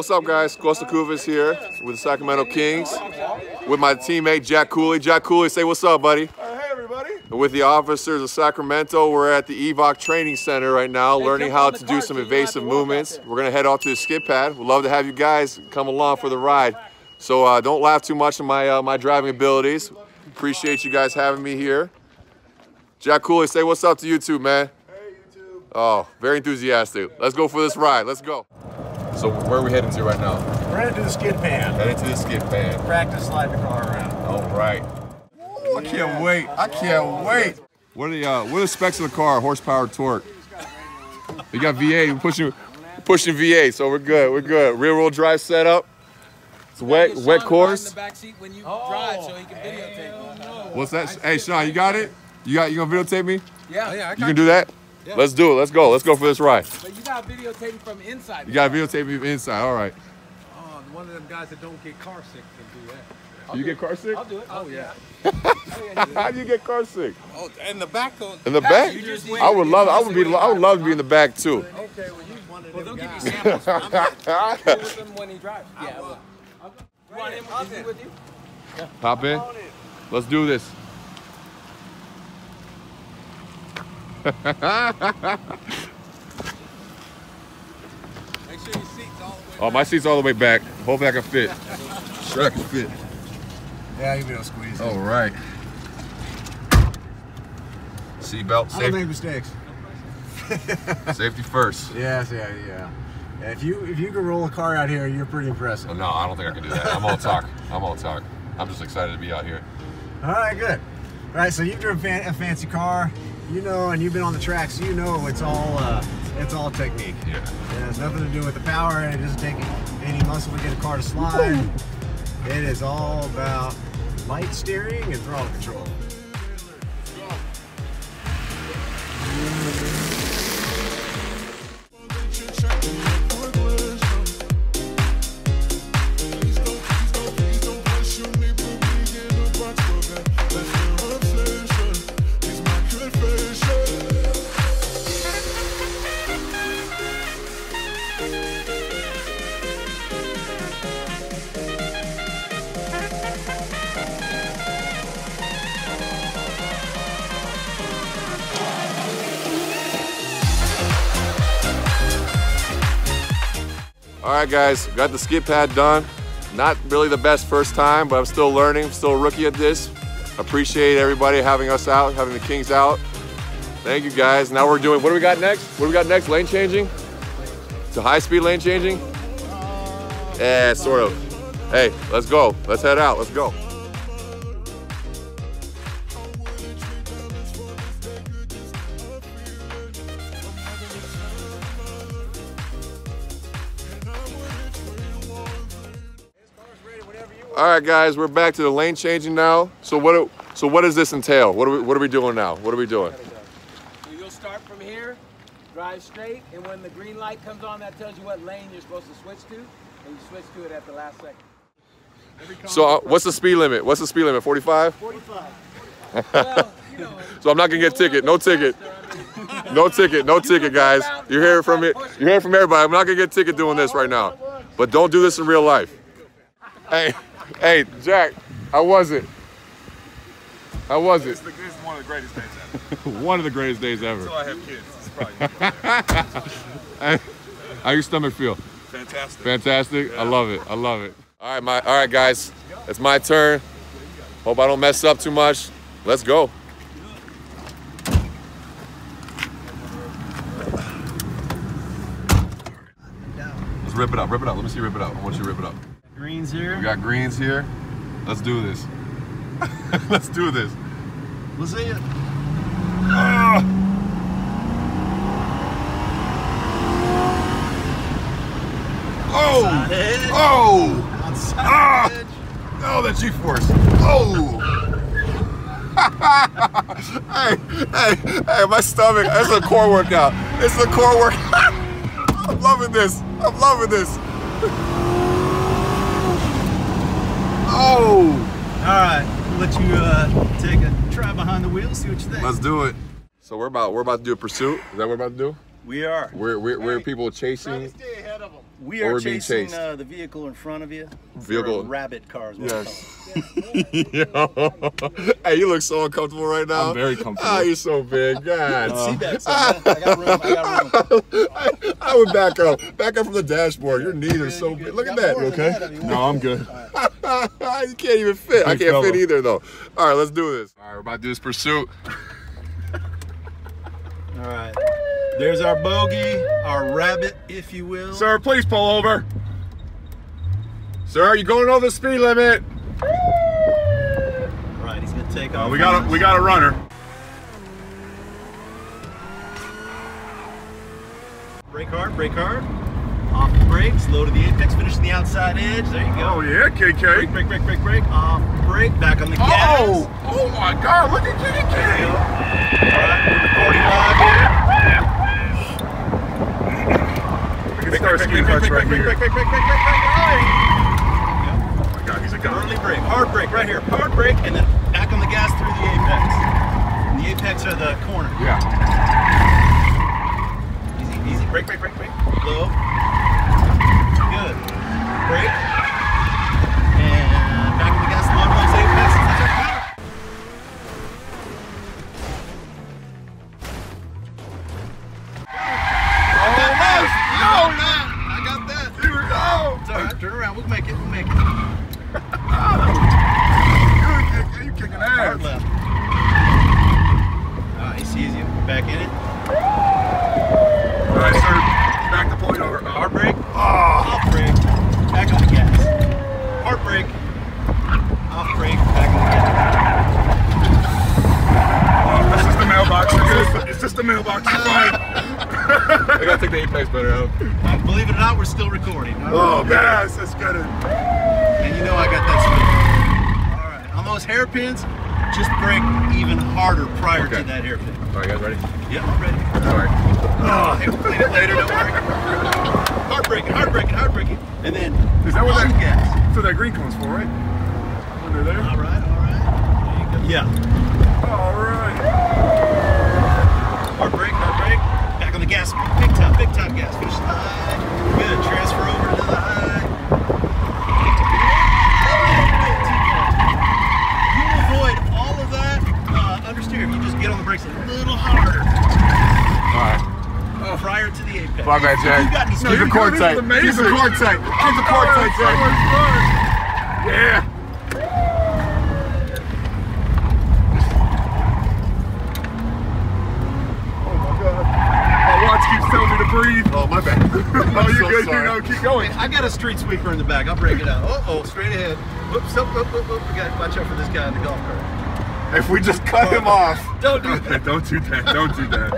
What's up, guys? Kosta Koufos here with the Sacramento Kings with my teammate Jack Cooley. Jack Cooley, say what's up, buddy. hey, everybody. With the officers of Sacramento, we're at the EVOC Training Center right now, learning how to do some evasive movements. We're gonna head off to the skid pad. We'd love to have you guys come along for the ride. So uh, don't laugh too much at my uh, my driving abilities. Appreciate you guys having me here. Jack Cooley, say what's up to you too, man. Hey, YouTube. Oh, very enthusiastic. Let's go for this ride. Let's go. So where are we heading to right now? We're headed to the skid pan. Heading to the skid pan. Practice sliding the car around. All right. I can't wait. I can't wait. What are the uh, what are the specs of the car? Horsepower, torque. We got V8. We're pushing pushing V8, so we're good. We're good. Rear wheel drive setup. It's wet wet course. In the back seat when you drive, so he can videotape. you. What's that? Hey Sean, you got it? You got you gonna videotape me? Yeah, yeah. You can do that? Let's do it. Let's go. Let's go for this ride. But you got videotaping from inside. You gotta videotape me inside. All right. Oh, one of them guys that don't get car sick can do that. you get car sick? I'll do it. Oh yeah. How do you get car sick? Oh, in the back though. In the back? you just wait. I would love. I would be. I would love to be in the back too. Okay, well you one of Well, them they'll give you samples. I'm with him when he drives. Yeah. Well, you want him is he with you? Hop in. Let's do this. Make sure your seat's all the way. Oh, my seat's all the way back. Hopefully I can fit. Sure I can fit. Yeah, you know, squeeze. All right. Seatbelt, I don't safety, make mistakes. safety first. Yes, yeah, yeah. Yeah, If you if you can roll a car out here, you're pretty impressive. Oh, no, I don't think I can do that. I'm all talk. I'm all talk. I'm just excited to be out here. All right, good. All right, so you've driven a fancy car, you know, and you've been on the tracks, you know it's all uh, it's all technique. Yeah. It has nothing to do with the power. And it doesn't take any muscle to get a car to slide. It is all about light steering and throttle control. All right, guys, got the skid pad done. Not really the best first time, but I'm still learning. still a rookie at this. Appreciate everybody having us out, having the Kings out. Thank you, guys. Now we're doing, what do we got next? What do we got next? Lane changing? To high speed lane changing? Yeah, sort of. Hey, let's go. Let's head out. Let's go. All right, guys, we're back to the lane changing now. So what? do- So what does this entail? What are we? What are we doing now? What are we doing? So you'll start from here, drive straight, and when the green light comes on, that tells you what lane you're supposed to switch to, and you switch to it at the last second. So uh, what's the speed limit? What's the speed limit? 45? 45. well, you know. So I'm not gonna get ticket. No ticket. No ticket. No ticket, guys. You're hearing from it. You're hearing from everybody. I'm not gonna get ticket doing this right now. But don't do this in real life. Hey, hey, Jack. How was it? How was it? This is one of the greatest days ever. One of the greatest days ever. Until I have kids. It's probably How your stomach feel? fantastic. Fantastic. I love it. I love it. All right, my all right, guys. It's my turn. Hope I don't mess up too much. Let's go. Let's rip it up. Rip it up. Let me see you rip it up. I want you to rip it up. Greens here. We got greens here. Let's do this. Let's do this. We'll see you. Oh! Oh! Ah! Oh, that G-force. Oh! hey, hey, hey, my stomach. This is a core workout. This is a core work. I'm loving this. I'm loving this. Oh! All right, we'll let you uh, take a try behind the wheel, see what you think. Let's do it. So we're about we're about to do a pursuit. Is that what we're about to do? we are. We're we're, we're people Try to chasing. stay ahead of them. We are we're being chasing chased. uh, the vehicle in front of you. Vehicle- a rabbit car is what Yes. it's hey, you look so uncomfortable right now. I'm very comfortable. Ah, you're so big. God. Seatbelt, son, man. I got room. I got room. I, I would back up. Back up from the dashboard. Your knees are so big. Look at that. Got okay? that No. I'm good. you can't even fit. I can't fit either, though. All right, let's do this. All right, we're about to do this pursuit. All right. There's our bogey, our rabbit, if you will. Sir, please pull over. Sir, are you're going over the speed limit. All right, he's gonna take Uh, off. we got a we got a runner. Brake hard, brake hard. Off the brake, slow to the apex, finish the outside edge. There you go. Oh yeah, Brake, KK. brake, brake, brake, brake. Off brake, back on the gas. Oh, oh my God! Look at KK. All right, we're recording live here. We can start ski clutch right brake, here. brake, brake, brake, brake, brake, brake. Oh my God, he's a gun. Early brake, hard brake, right here. Hard brake, and then back on the gas through the apex. And the apex are the corner. Yeah. Easy, easy. Brake, brake, brake, brake. Low. Brake. I the apex better out. Uh, believe it or not, we're still recording. Oh, yes. Let's get. And you know I got that speed. All right. On those hairpins, just brake even harder prior to Okay. that hairpin. All right, guys, ready? Yep, I'm ready. All right. Oh, hey, we'll clean it later, don't worry. Hard braking, hard braking, hard braking. And then Is that what that- the gas. That's what that green cone's for, right? Under there. All right, all right. There you go. Yeah. All right. Hard brake, hard brake. Back on the gas. Big time, big time gas. Finish the high. Good. Transfer over to the high. You'll avoid all of that uh, understeer if you just get on the brakes a little harder All right. prior to the apex. My bad, If Jack. you got any Keep the cord tight. Keep the cord tight. Keep the cord tight, So Jack. Yeah. Oh my God. My watch keeps telling me to breathe. Oh, my bad. Oh, I'm you're so good. sorry. You know, keep going. I got a street sweeper in the back. I'll break it out. Uh oh, straight ahead. Whoops, up, up, up, up. We got to watch out for this guy in the golf cart. If we just cut him off. Don't do that. don't do that. Don't do that.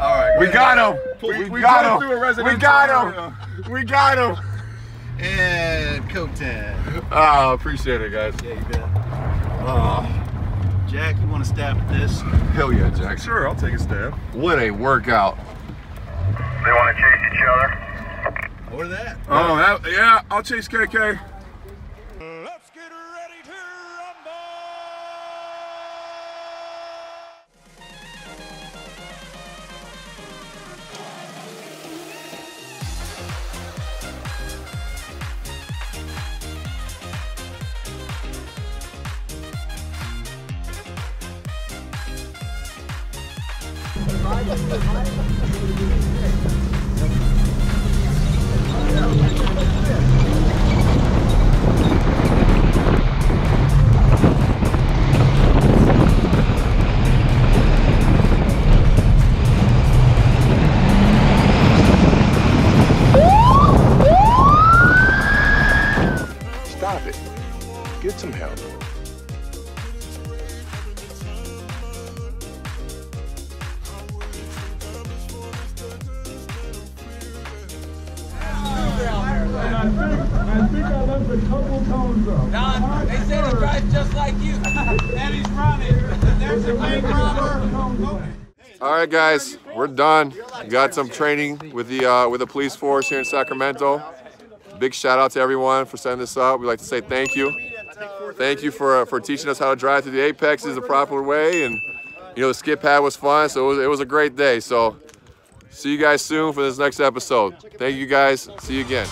All right. We good. got him. Pull- We, we got drove through a him. We got him. We got him. And coat 10. Oh, appreciate it, guys. Yeah, you bet. Oh. Jack, you want to stab at this? Hell yeah, Jack. Sure, I'll take a stab. What a workout. They want to chase each other. Or that. Oh, that, yeah, I'll chase KK. Let's get ready to rumble! Just like you. and he's running. There's a bank robber. All right, guys, we're done. We got some training with the uh, with the police force here in Sacramento. Big shout out to everyone for setting this up. We'd like to say thank you. Thank you for uh, for teaching us how to drive through the apexes the proper way, and you know the skid pad was fun, so it was, it was a great day. So See you guys soon for this next episode. Thank you guys. See you again.